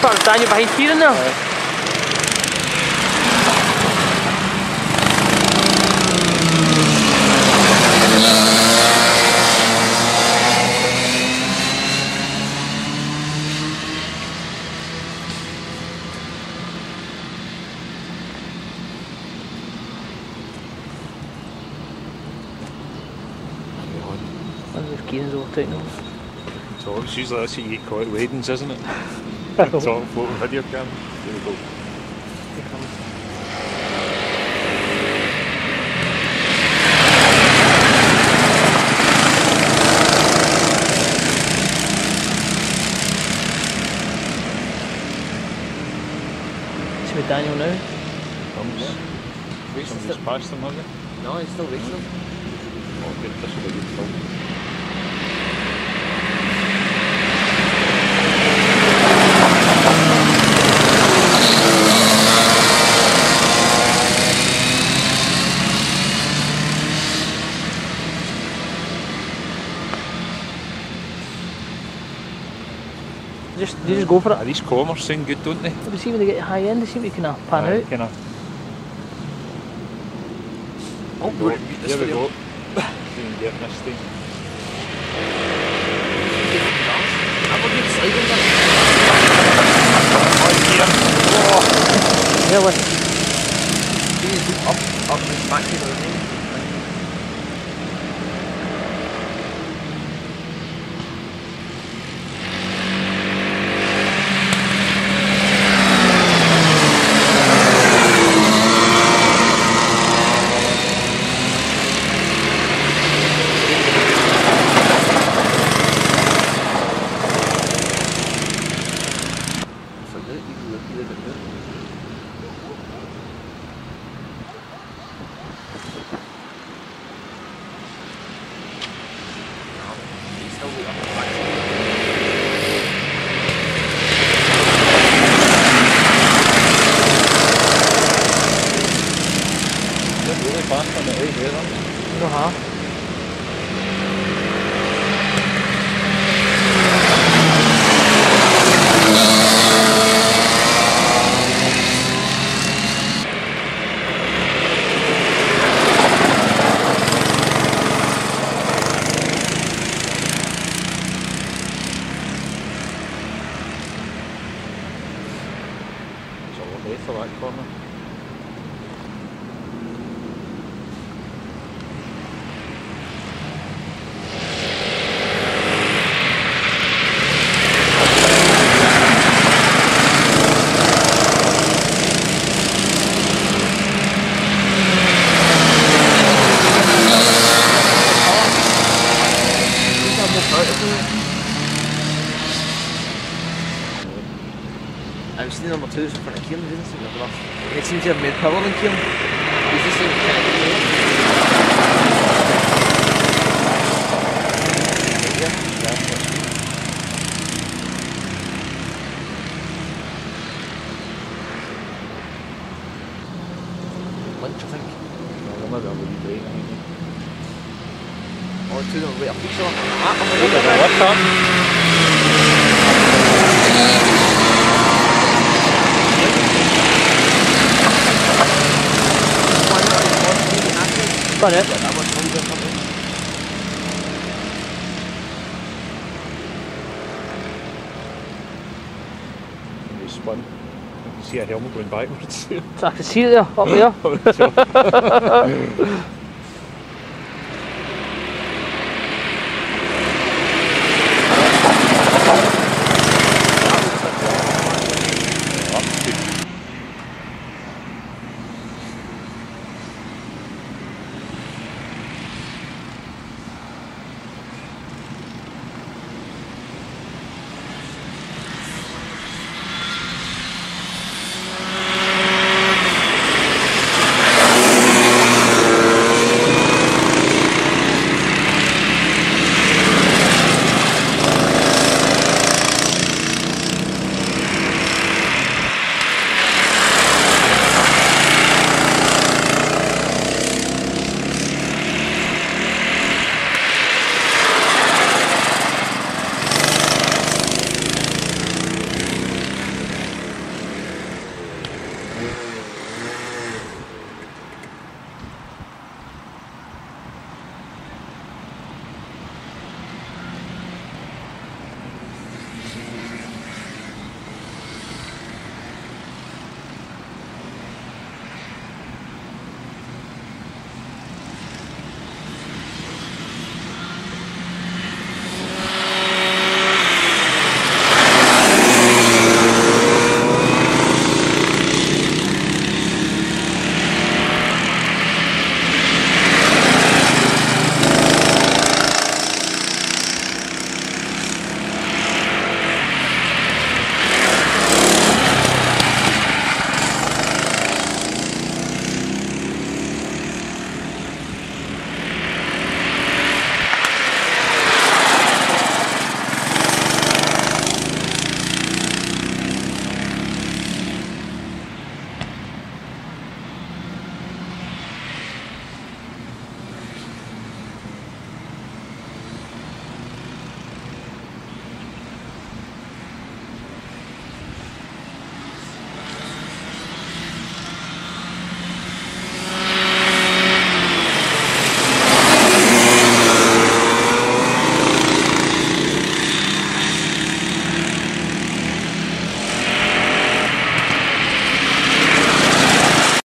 And you're behind Ciaran now? I wonder if Ciaran's all tight now. So it's usually that's how you get caught at weddings, isn't it? Top floating video cam. Here we go. It's with Daniel now. Comes. Somebody's passed them, has it? No, he's still racing them. Oh, good. This will be good film. Go for it. it. these comers sound good, don't they? But see when they get high end, they seem to kind of pan out. Kind of. Oh, Go. we're gonna mute this Here we video. go. Didn't get this thing. I'm gonna be sliding there. Really? Please oh. look up, up and back to the seja con aquilo, diz assim, nossa, é simplesmente para o aquilo. Diz assim, Oh, it's in a real picture. Ah, I'm going to go. What's up? Done it. That much longer coming. And we spun. You can see a helmet going backwards. I can see it there, up there.